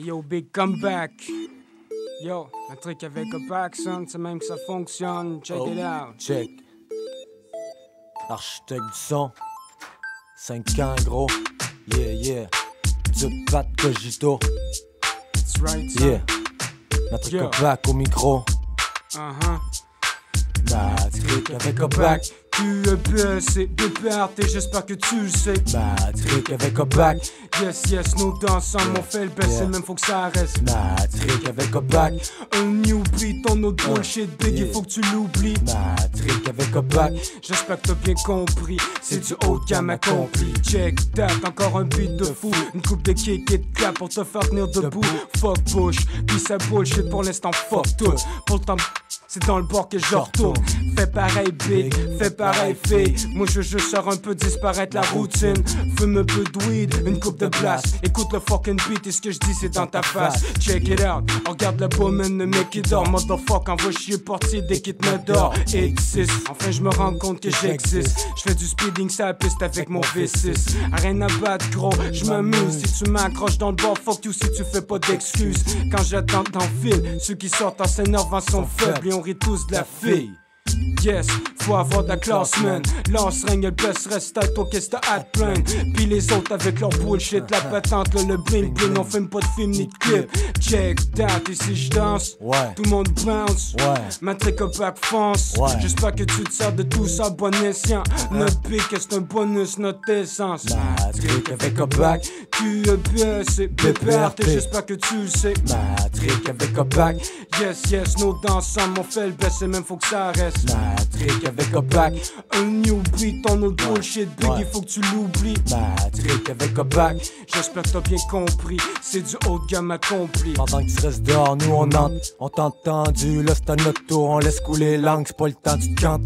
Hey yo, big comeback. Yo, un truc avec un son, c'est même que ça fonctionne. Check it out. Check. Architecte du son. 5 ans, gros. Yeah, yeah. Du pat cogito. That's right, son. Yeah. Notre Yeah. au micro. Uh-huh. Matrick avec un bac. QEP, c'est BPRT, j'espère que tu le sais. Matrick avec un bac. Yes, yes, nous dansons, on fait le best, Yeah. et même faut que ça reste. Matrick avec un bac. Un new beat, ton autre bullshit big, il Yeah. faut que tu l'oublies. Matrick avec un bac. J'espère que t'as bien compris, c'est du haut de gamme accompli. Check that, encore un beat de fou. Une coupe de kick et de clap pour te faire tenir debout. Fuck push, pis ça bullshit pour l'instant, fuck tout. Pour le temps, c'est dans le bord que je retourne. Fais pareil, big, fais pareil, fille. Moi je juste faire un peu disparaître la routine. Fume un peu de weed, une coupe de place. Écoute le fucking beat et ce que je dis c'est dans ta face. Check it out, regarde le bowman, le mec qui dort. Motherfuck, envoie chier portier dès qu'il me dort. Existe, enfin je me rends compte que j'existe. Je fais du speeding sur la piste avec mon V6. Rien à battre, gros, je m'amuse. Si tu m'accroches dans le bord, fuck you si tu fais pas d'excuses. Quand j'attends dans le fil, ceux qui sortent en s'énervant sont faibles et on rit tous de la fille. Yes, faut avoir de la classe, man. Lance règne, le best reste à toi, qu'est-ce que t'as à te plaindre? Puis les autres avec leur bullshit, la patente, là, le bling bling, on filme pas de film ni de clip. Check that, et si je danse, Ouais. tout le monde bounce. Ouais. Matrick back fonce. Ouais. J'espère que tu te sers de tout ça, bon escient. Notre pic, c'est un bonus, notre essence. Matrick avec un bac. QEP, c'est BPRT, j'espère que tu le sais. Matrick avec un bac. Yes, yes, nos ensemble, on fait le best, et même faut que ça reste. Matrick avec un bac. Un new beat, ton autre bullshit big, il faut que tu l'oublies. Matrick avec un bac. J'espère que t'as bien compris, c'est du haut de gamme accompli. Pendant que tu restes dehors, nous on entre. On t'a entendu, là c'est à notre tour. On laisse couler langue, c'est pas le temps, tu te cantes.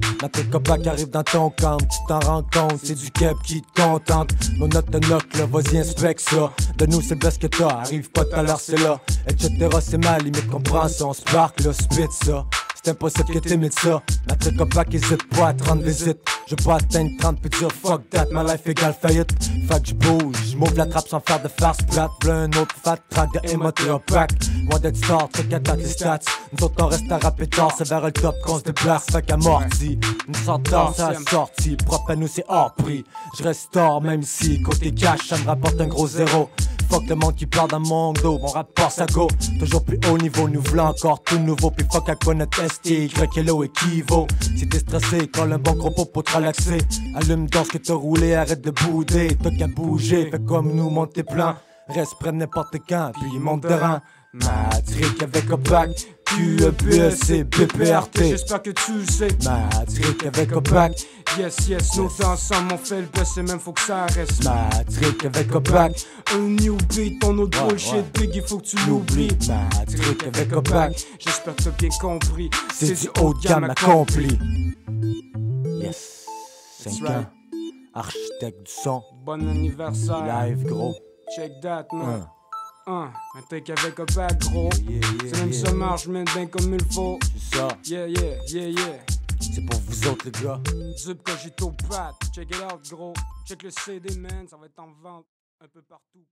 Copac arrive dans ton camp, tu t'en rends compte. C'est du keb qui te contente. Nos notes de knock, là, vas-y inspecte ça. De nous c'est best que t'as, arrive pas tout à l'heure, c'est là. Etc. c'est ma limite, comprends ça. On se parque, là, spit ça. C'est impossible que t'imites ça. Matrick copac hésite pas à 30 visites. Je veux pas atteindre 30 puis dire fuck that, ma life égale faillite. Fait que j'bouge, j'm'ouvre la trappe sans faire de farce plate. Plein un autre fat track de émoté opaque. Moi d'être star, truc à date les stats. Nous autres on reste à rapper tard, c'est vers le top qu'on se déplace. Fait qu'amorti, une sentence à la sortie. Propre à nous c'est hors prix. Je reste tard même si côté cash ça me rapporte un gros zéro. Fuck le monde qui parle dans mon dos, mon rapport ça go. Toujours plus haut niveau, nous voulons encore tout nouveau. Puis fuck à quoi notre ST, YLO équivaut Si t'es stressé, colle un bon gros pot pour te relaxer. Allume dans ce que t'as roulé, arrête de bouder. T'as qu'à bouger, fais comme nous, monte plans. Reste près n'importe quand, puis monte de rang. Matrick avec un bac, QEPSC, BPRT J'espère que tu le sais. Matrick avec un bac, Yes, yes, nous ensemble, on fait le best, et même faut que ça reste. Matrick avec un bac Un new beat, ton autre bullshit big, il faut que tu l'oublies. Matrick avec un bac J'espère que t'as bien compris. C'est du haut de gamme accompli. Yes. That's 5 right. ans. Architecte du son. Bon anniversaire. Live, gros. Check that, man. Un, un truc avec un bac gros. Yeah, C'est même yeah. ça marche, man, bien comme il faut. C'est ça. Yeah, yeah, yeah, yeah. C'est pour vous autres, les gars. Zip Cogito Pat. Check it out, gros. Check le CD, man. Ça va être en vente un peu partout.